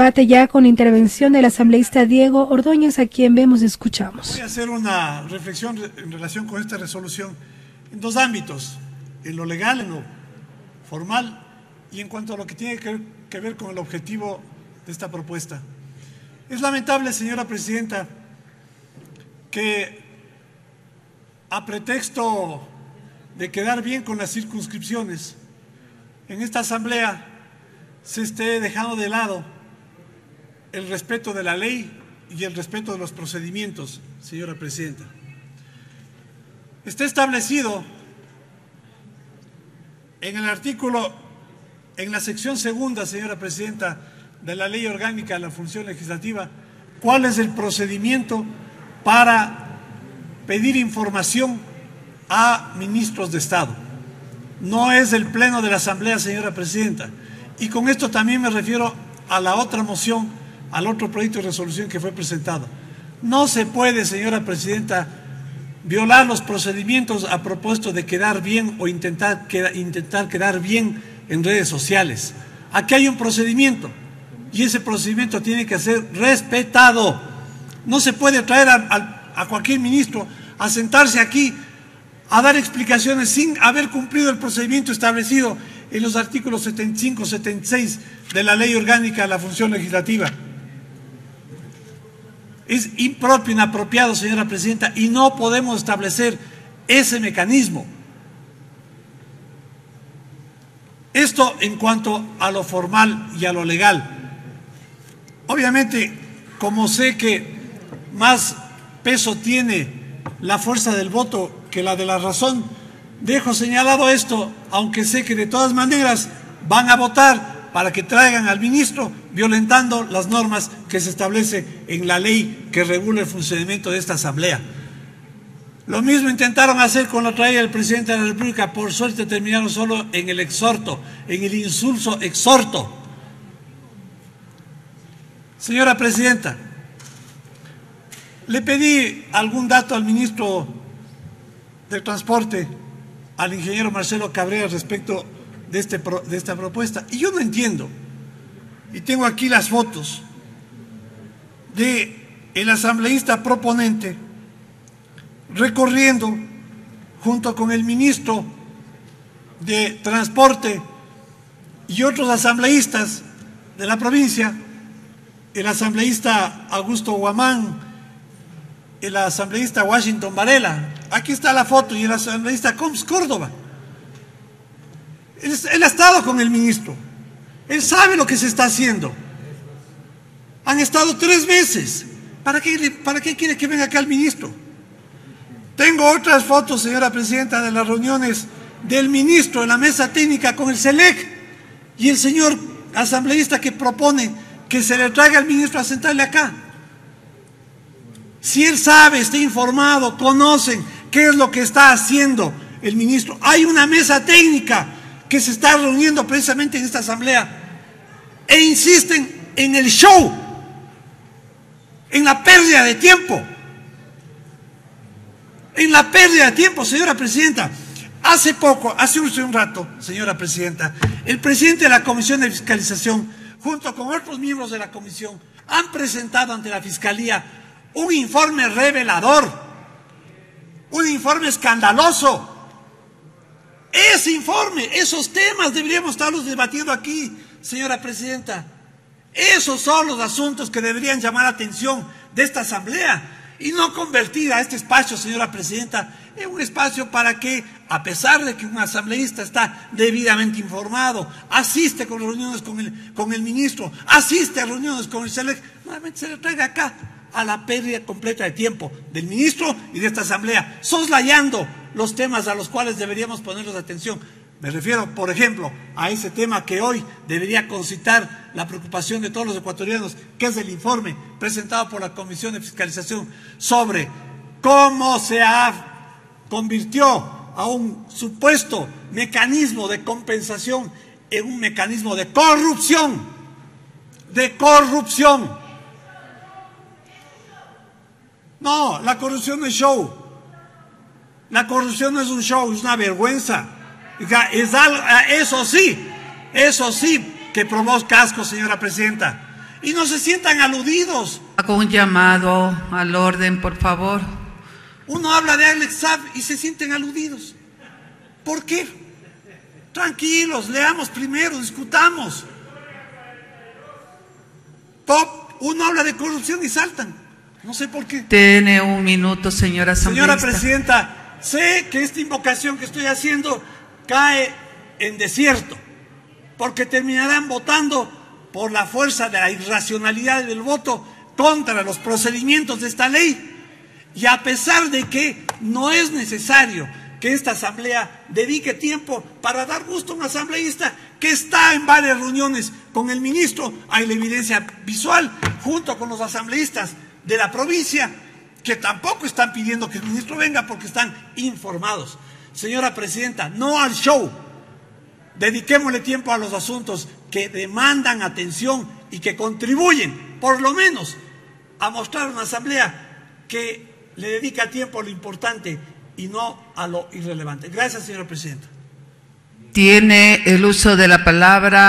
Ya con intervención del asambleísta Diego Ordóñez, a quien vemos y escuchamos. Voy a hacer una reflexión en relación con esta resolución en dos ámbitos, en lo legal, en lo formal y en cuanto a lo que tiene que ver con el objetivo de esta propuesta. Es lamentable, señora presidenta, que a pretexto de quedar bien con las circunscripciones, en esta asamblea se esté dejando de lado el respeto de la ley y el respeto de los procedimientos, señora presidenta. Está establecido en el artículo, en la sección segunda, señora presidenta, de la ley orgánica de la función legislativa, cuál es el procedimiento para pedir información a ministros de Estado. No es el pleno de la Asamblea, señora presidenta. Y con esto también me refiero a la otra moción, al otro proyecto de resolución que fue presentado. No se puede, señora presidenta, violar los procedimientos a propósito de quedar bien o intentar, intentar quedar bien en redes sociales. Aquí hay un procedimiento y ese procedimiento tiene que ser respetado. No se puede traer a, cualquier ministro a sentarse aquí a dar explicaciones sin haber cumplido el procedimiento establecido en los artículos 75, 76 de la Ley Orgánica de la Función Legislativa. Es impropio, inapropiado, señora Presidenta, y no podemos establecer ese mecanismo. Esto en cuanto a lo formal y a lo legal. Obviamente, como sé que más peso tiene la fuerza del voto que la de la razón, dejo señalado esto, aunque sé que de todas maneras van a votar para que traigan al ministro violentando las normas que se establece en la ley que regula el funcionamiento de esta asamblea. Lo mismo intentaron hacer con la traída del presidente de la República, por suerte terminaron solo en el exhorto, en el insulso exhorto Señora Presidenta, le pedí algún dato al ministro de Transporte, al ingeniero Marcelo Cabrera, respecto de, este, de esta propuesta. Y yo no entiendo, y tengo aquí las fotos, de el asambleísta proponente recorriendo junto con el ministro de Transporte y otros asambleístas de la provincia el asambleísta Augusto Guamán, el asambleísta Washington Varela. Aquí está la foto y el asambleísta Coms Córdoba. Él, ha estado con el ministro. Él sabe lo que se está haciendo. Han estado tres veces. ¿Para qué, ¿Para qué quiere que venga acá el ministro? Tengo otras fotos, señora presidenta, de las reuniones del ministro en la mesa técnica con el SELEC y el señor asambleísta que propone que se le traiga al ministro a sentarle acá. Si él sabe, está informado, conocen qué es lo que está haciendo el ministro. Hay una mesa técnica que se está reuniendo precisamente en esta asamblea e insisten en el show, en la pérdida de tiempo. En la pérdida de tiempo, señora presidenta. Hace poco, hace un rato, señora presidenta, el presidente de la Comisión de Fiscalización junto con otros miembros de la comisión, han presentado ante la Fiscalía un informe revelador, un informe escandaloso. Ese informe, esos temas deberíamos estarlos debatiendo aquí, señora Presidenta. Esos son los asuntos que deberían llamar la atención de esta Asamblea y no convertir a este espacio, señora Presidenta, en un espacio para que, a pesar de que un asambleísta está debidamente informado, asiste con reuniones con el, con el ministro, asiste a reuniones con el SELEC, nuevamente se le traiga acá a la pérdida completa de tiempo del ministro y de esta asamblea, soslayando los temas a los cuales deberíamos ponernos atención. Me refiero, por ejemplo, a ese tema que hoy debería concitar la preocupación de todos los ecuatorianos, que es el informe presentado por la Comisión de Fiscalización sobre cómo se ha, convirtió a un supuesto mecanismo de compensación en un mecanismo de corrupción, de corrupción. No, la corrupción no es show. La corrupción no es un show, es una vergüenza. Es algo, ah, eso sí, eso sí que provoca asco, señora presidenta. y no se sientan aludidos. Hago un llamado al orden, por favor. Uno habla de Alex Saab y se sienten aludidos. ¿Por qué? Tranquilos, leamos primero, discutamos. Top, uno habla de corrupción y saltan. No sé por qué. Tiene un minuto, señora Señora. Presidenta, sé que esta invocación que estoy haciendo cae en desierto, porque terminarán votando por la fuerza de la irracionalidad del voto contra los procedimientos de esta ley. Y a pesar de que no es necesario que esta asamblea dedique tiempo para dar gusto a un asambleísta que está en varias reuniones con el ministro, hay la evidencia visual, junto con los asambleístas de la provincia, que tampoco están pidiendo que el ministro venga porque están informados. Señora Presidenta, no al show. Dediquémosle tiempo a los asuntos que demandan atención y que contribuyen, por lo menos, a mostrar una asamblea que le dedica tiempo a lo importante y no a lo irrelevante. Gracias, señora Presidenta. Tiene el uso de la palabra.